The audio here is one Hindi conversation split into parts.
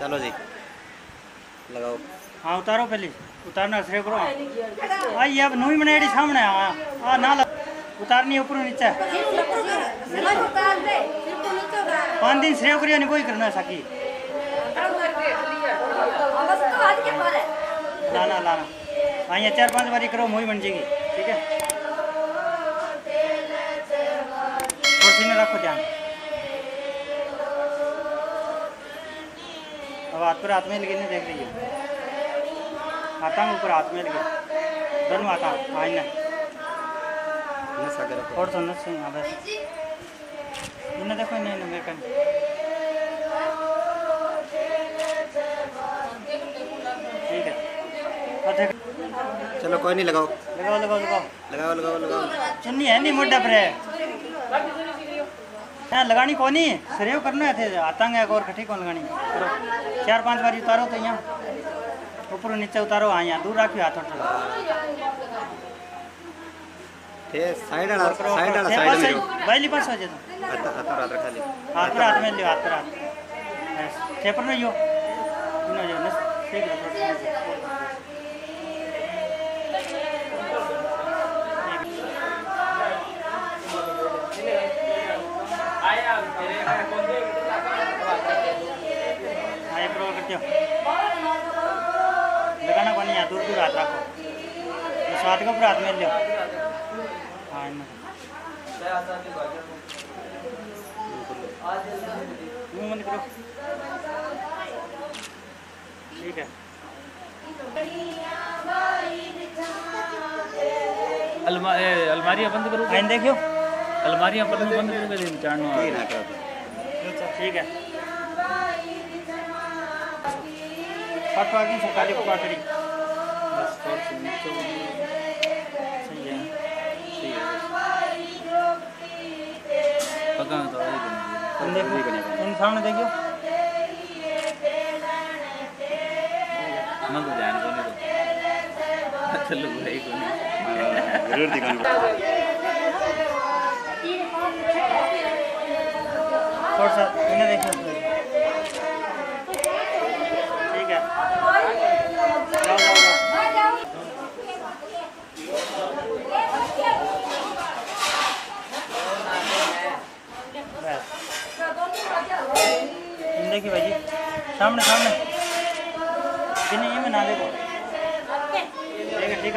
चलो जी। लगाओ। हाँ उतारो पहले। उतारना श्रेय करो आई अब नूई बनाई सामने। हाँ हाँ ना उतारनी है ऊपर नीचे। पाँच दिन श्रेय करियो नहीं, कोई करना सकी। लाना लाना। हाँ ये चार पाँच बारी करो मोही बन जाएगी। ठीक है? और सीने रखो ध्यान। हाथ पर हाथ में लगे देख रही है। हाथा में ऊपर हाथ में लगे दोनों हाथा हाँ आगे रखो और सुनना से यहाँ बस इन्हें देखो इन्हें इन्हें मेरे कन ठीक है। और देख। चलो कोई नहीं लगाओ। लगाओ लगाओ लगाओ। लगाओ लगाओ लगाओ। चुन्नी है नहीं मोटा पर है। हाँ लगानी कौन? नहीं सरियो करना है थे आतंग है और कठी कौन लगानी? करो चार पाँच बार उतारो तो यहाँ ऊपर नीचे उतारो हाँ यहाँ दूर रखियो हाथ उठो साइड वाला करो साइड वाला साइड में जो बैली पास हो जाए हाथ हाथ रात रखा ले हाथ पर हाथ में लियो हाथ पर हाथ। टेपर में यो इनो जो ठीक है थोड़ा सा। एक रोल करते हो लगाना को नहीं यहाँ दूर दूर हाथ रखो। बस हाथ को पूरा हाथ में लियो हाँ बंद करो। ठीक है। अलमा अलमारियाँ बंद करो आइन देखियो। अलमारियाँ बंद बंद दिन चाड़ना करो तो ठीक है। पट आगे सरकारी को बस थोड़ी सी नीचे को सही है ठीक है तो आई बंदी इन देखो ठीक है देखियो तो ध्यान को नहीं। तो भाई को। ज़रूर दिखाऊँगा थोड़ा सा इन्हें देखियो ठीक है जाओ जाओ जाओ बस इन देखिए भाई सामने सामने। ये में ना देखो ठीक है ठीक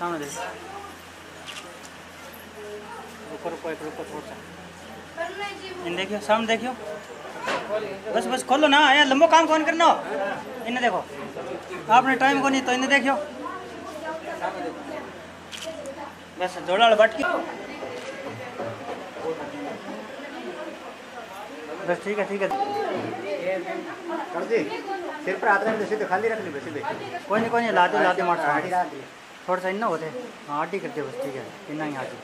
सामने देख रुको रुको, एक रुको, थोड़ा सा। इन देखियो, सामने देखियो। बस बस, खोलो ना यार लंबो काम कौन करना इन्हें देखो। आपने टाइम को नहीं तो इन्हें देखियो। बस जोड़ा बट की बस, ठीक है ठीक है। कर दी। सिर पर हाथ रख सीधे खाली रख ली बस सीधे। कोई नहीं कोई नहीं ला दे ला दे मार हाडी रख थोड़ा सा इन्ना होते हाँ आटी कर दे बस ठीक है इन्ना ही आटी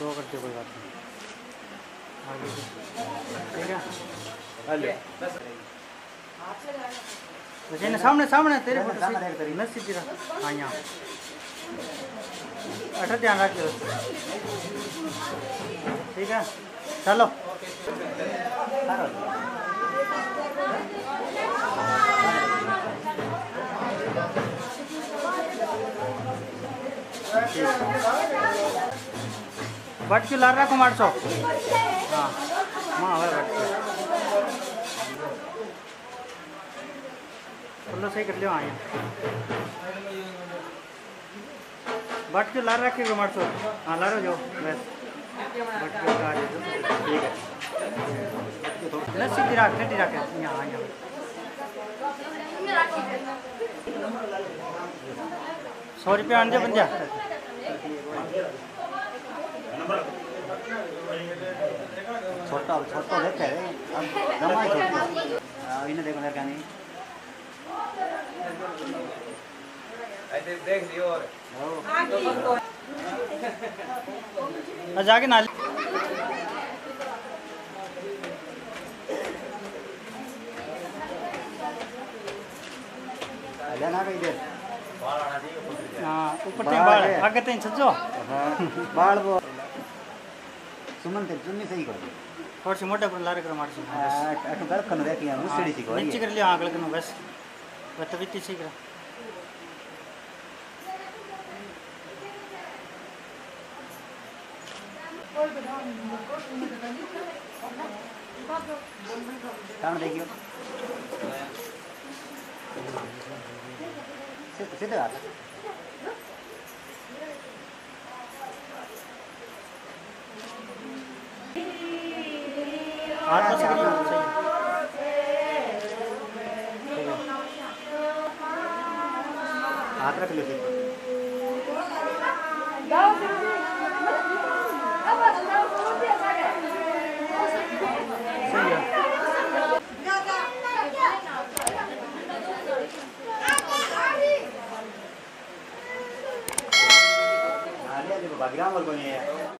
दो करते कोई बात नहीं। ठीक है? हेलो। बस सामने सामने तेरे सामने, फ़ोटो सीधी हाँ यहाँ। अच्छा ध्यान रखिए ठीक है? चलो। बट क्यों बटकी रहा कुमार सौ हाँ हाँ हमारे सही कर लियो आए ಬಟ್ಕೆ ಲಾರ ಹಾಕಿರ ಮಾಡ್ಸು ಆ ಲಾರ ಜೋ ಬಸ್ ಬಟ್ಕೆ ಲಾರ ಇದು ಈಗ ಲಸ್ಸಿ ತಿರಾ ಕಟ್ಟಿ ರಾಕೆ ಯಾ ಆ ಯಾ सौ रुपया आंदे बंदा। छोटा छोटा लेके दमाई छोटा। अब इन्हें देखो लड़का नहीं ऐसे देख दियो और। जाके ना अल्लाह ना कही दे हाँ ऊपर ते बाल आगे ते हाँ बाल वो सुमन ते चुन्नी सही कर थोड़ी सी मोटे पर लारे कर मार सी। अटू गलत कर देखी मुसड़ी सी को नीचे कर लिया आंकल कनो बस। कर काम देखियो सीधे हाथ हाथ पास कर लिया हाथ रख लो